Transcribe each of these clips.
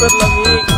पर लगी।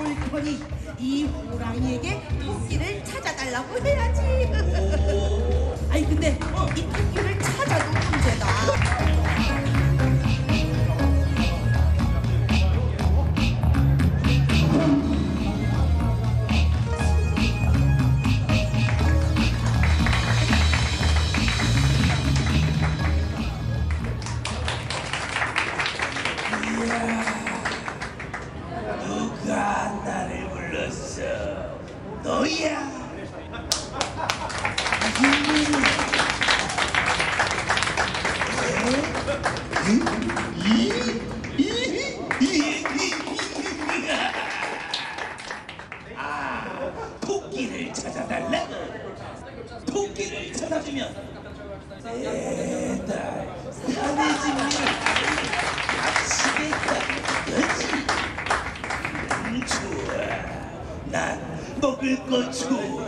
옳더니 이 호랑이에게 토끼를 찾아달라고 해야지. 아니 근데 이 토끼를 찾아도 문제다. 사주면. 에다 사내진을 마치겠다 그지 좋아 난 먹을 거 좋아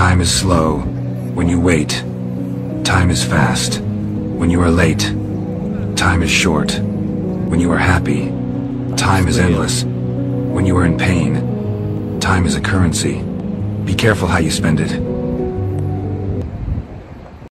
Time is slow when you wait. Time is fast when you are late. Time is short when you are happy. Time is endless when you are in pain. Time is a currency. Be careful how you spend it.